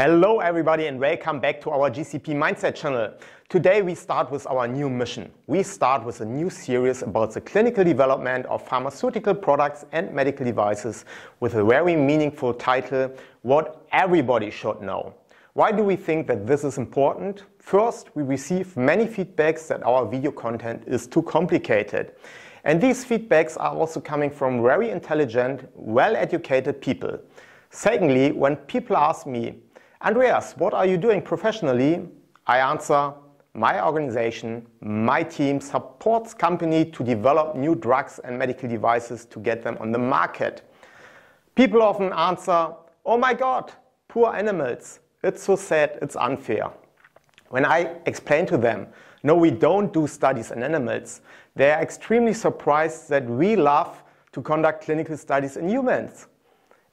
Hello everybody and welcome back to our GCP Mindset channel. Today we start with our new mission. We start with a new series about the clinical development of pharmaceutical products and medical devices with a very meaningful title, What Everybody Should Know. Why do we think that this is important? First, we receive many feedbacks that our video content is too complicated. And these feedbacks are also coming from very intelligent, well-educated people. Secondly, when people ask me, Andreas, what are you doing professionally? I answer, my organization, my team supports companies to develop new drugs and medical devices to get them on the market. People often answer, oh my God, poor animals. It's so sad, it's unfair. When I explain to them, no, we don't do studies on animals, they are extremely surprised that we love to conduct clinical studies in humans.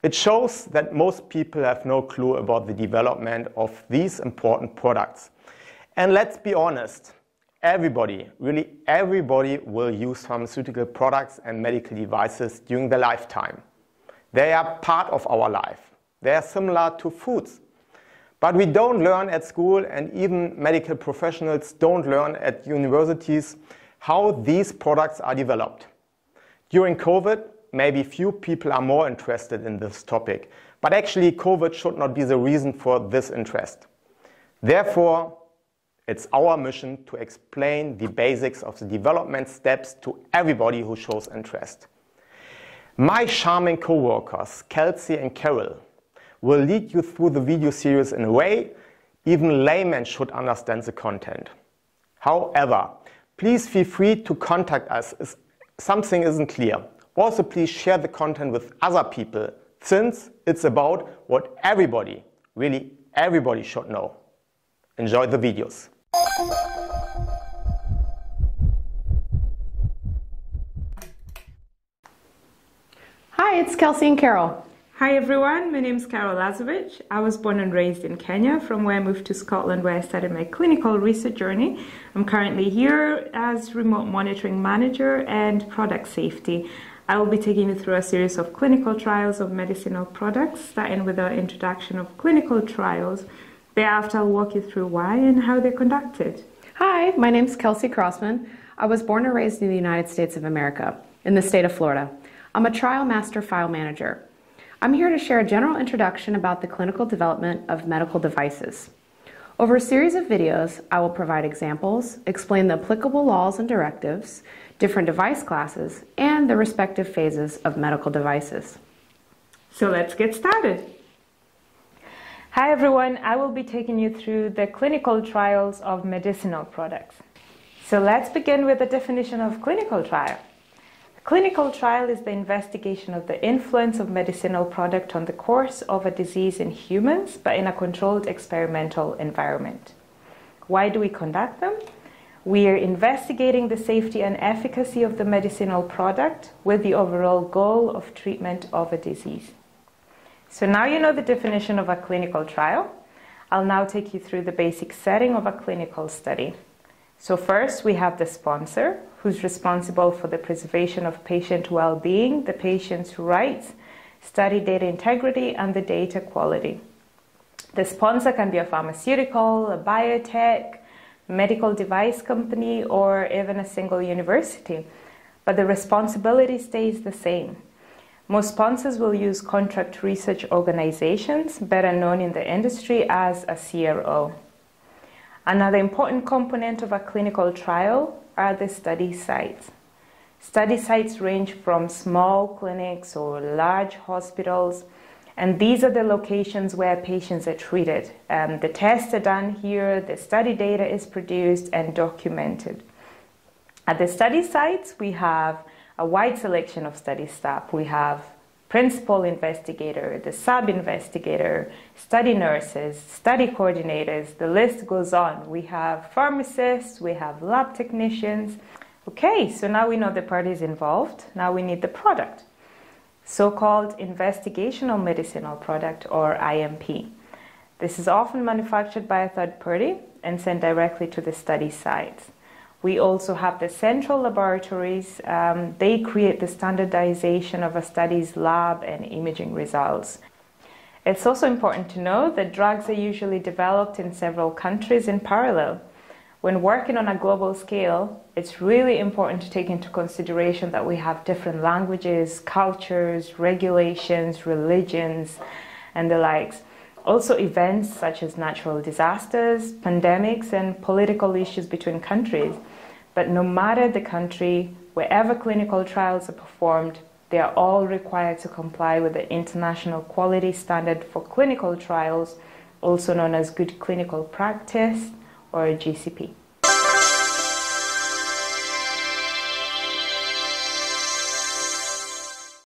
It shows that most people have no clue about the development of these important products. And let's be honest, everybody, really everybody will use pharmaceutical products and medical devices during their lifetime. They are part of our life. They are similar to foods. But we don't learn at school and even medical professionals don't learn at universities how these products are developed. During COVID, maybe few people are more interested in this topic. But actually, COVID should not be the reason for this interest. Therefore, it's our mission to explain the basics of the development steps to everybody who shows interest. My charming co-workers, Kelsey and Carol, will lead you through the video series in a way even laymen should understand the content. However, please feel free to contact us if something isn't clear. Also, please share the content with other people since it's about what everybody, really everybody should know. Enjoy the videos. Hi, it's Kelsey and Carol. Hi everyone, my name is Carol Lazovic. I was born and raised in Kenya, from where I moved to Scotland where I started my clinical research journey. I'm currently here as remote monitoring manager and product safety. I will be taking you through a series of clinical trials of medicinal products, starting with our introduction of clinical trials. Thereafter, I'll walk you through why and how they're conducted. Hi, my name is Kelsey Crossman. I was born and raised in the United States of America, in the state of Florida. I'm a trial master file manager. I'm here to share a general introduction about the clinical development of medical devices. Over a series of videos, I will provide examples, explain the applicable laws and directives, different device classes, and the respective phases of medical devices. So let's get started. Hi everyone, I will be taking you through the clinical trials of medicinal products. So let's begin with the definition of clinical trial. A Clinical trial is the investigation of the influence of medicinal product on the course of a disease in humans, but in a controlled experimental environment. Why do we conduct them? We are investigating the safety and efficacy of the medicinal product with the overall goal of treatment of a disease. So now you know the definition of a clinical trial. I'll now take you through the basic setting of a clinical study. So first we have the sponsor, who's responsible for the preservation of patient well-being, the patient's rights, study data integrity, and the data quality. The sponsor can be a pharmaceutical, a biotech, medical device company, or even a single university, but the responsibility stays the same. Most sponsors will use contract research organizations, better known in the industry as a CRO. Another important component of a clinical trial are the study sites. Study sites range from small clinics or large hospitals, and these are the locations where patients are treated. Um, the tests are done here, the study data is produced and documented. At the study sites, we have a wide selection of study staff. We have principal investigator, the sub investigator, study nurses, study coordinators, the list goes on. We have pharmacists, we have lab technicians. Okay, so now we know the parties involved, now we need the product. So called investigational medicinal product or IMP. This is often manufactured by a third party and sent directly to the study sites. We also have the central laboratories. Um, they create the standardization of a study's lab and imaging results. It's also important to know that drugs are usually developed in several countries in parallel. When working on a global scale, it's really important to take into consideration that we have different languages, cultures, regulations, religions, and the likes. Also, events such as natural disasters, pandemics, and political issues between countries. But no matter the country, wherever clinical trials are performed, they are all required to comply with the International Quality Standard for Clinical Trials, also known as Good Clinical Practice or GCP.